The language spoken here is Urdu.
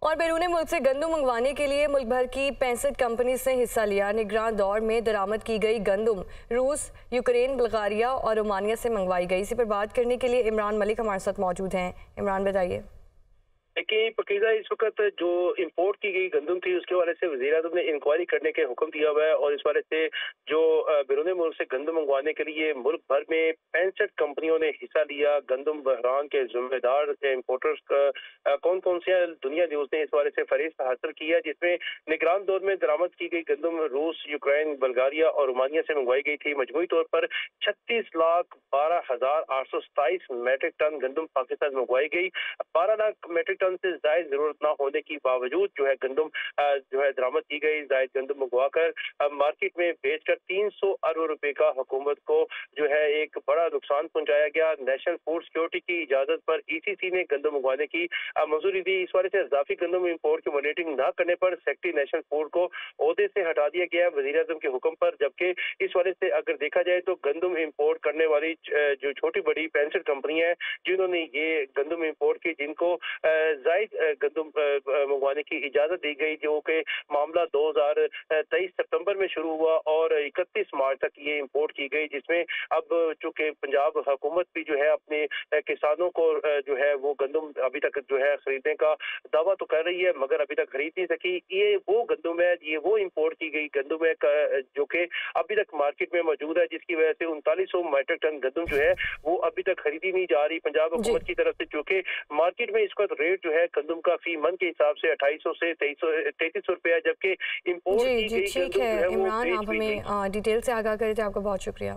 اور بیرون ملک سے گندم منگوانے کے لیے ملک بھر کی پینسٹھ کمپنیز سے حصہ لیا۔ نگران دور میں درامت کی گئی گندم۔ روس، یوکرین، بلغاریہ اور رومانیہ سے منگوائی گئی۔ اسی پر بات کرنے کے لیے عمران ملک ہمارے ساتھ موجود ہیں۔ عمران، بتائیے۔ کہ پکیزہ اس وقت جو امپورٹ کی گئی گندم تھی، اس کے والے سے وزیر اعظم نے انکوائری کرنے کے حکم دیا ہوا ہے اور اس والے سے جو بیرون ملک سے گندم منگوانے کے لیے ملک بھر میں پینسٹھ کمپنیوں نے حصہ لیا۔ گندم بحران کے ذمہ دار امپورٹرز کون کون سے دنیا نیوز نے اس والے سے فہرست حاصل کیا جس میں نگران دور میں درامد کی گئی گندم روس، یوکرین بلغاریہ اور رومانیہ سے منگوائی گئی تھی۔ مجموعی طور پر چھتیس لاکھ بارہ ہزار آٹھ سو ستائیس میٹرک ٹن گندم پاکستان منگوائی گئی۔ بارہ لاکھ میٹرک ٹن سے زائد ضرورت نہ ہونے کی باوجود جو ہے گندم جو ہے درامد کی گئی، زائد گندم منگوا کر مارکیٹ میں بیچ کر تین سو ارب روپے کا حکومت کو جو ہے ایک بڑا نقصان پہنچایا گیا۔ نیشنل فوڈ سیکورٹی کی اجازت پر ای سی سی نے گندم منگوانے کی۔ منظوری دی، اس والے سے اضافی گندم امپورٹ کی مانیٹرنگ نہ کرنے پر سیکٹری نیشنل فوڈ کو عہدے سے ہٹا دیا گیا۔ وزیر اعظم کے حکم پر، جبکہ اس والے سے اگر دیکھا جائے تو گندم امپورٹ کرنے والی جو چھوٹی بڑی پینسل کمپنی ہے جنہوں نے یہ گندم امپورٹ کی، جن کو زائد گندم منگوانے کی اجازت دی گئی جو کہ معاملہ دو ہزار تیئیس ستمبر میں شروع ہوا اور اکتیس مارچ تک یہ امپورٹ کی گئی جس میں اب چونکہ پنجاب حکومت بھی جو ہے اپنے کسانوں کو جو ہے وہ گندم ابھی تک جو ہے خریدنے کا دعویٰ تو کر رہی ہے مگر ابھی تک خرید نہیں سکی یہ وہ گندم ہے یہ وہ امپورٹ کی گئی گندم ہے جو کہ ابھی تک مارکیٹ میں موجود ہے جس کی وجہ سے انتالیس سو میٹرک ٹن گندم جو ہے وہ ابھی تک خریدی نہیں جا رہی پنجاب جی۔ حکومت کی طرف سے چونکہ مارکیٹ میں اس کا ریٹ جو ہے گندم کا فی من کے حساب سے اٹھائیس سو سے تینتیس سو روپیہ جبکہ امپورٹ جی جی ٹھیک ہے عمران آپ ہمیں ڈیٹیل سے آگاہ کرے تھے آپ کو بہت شکریہ۔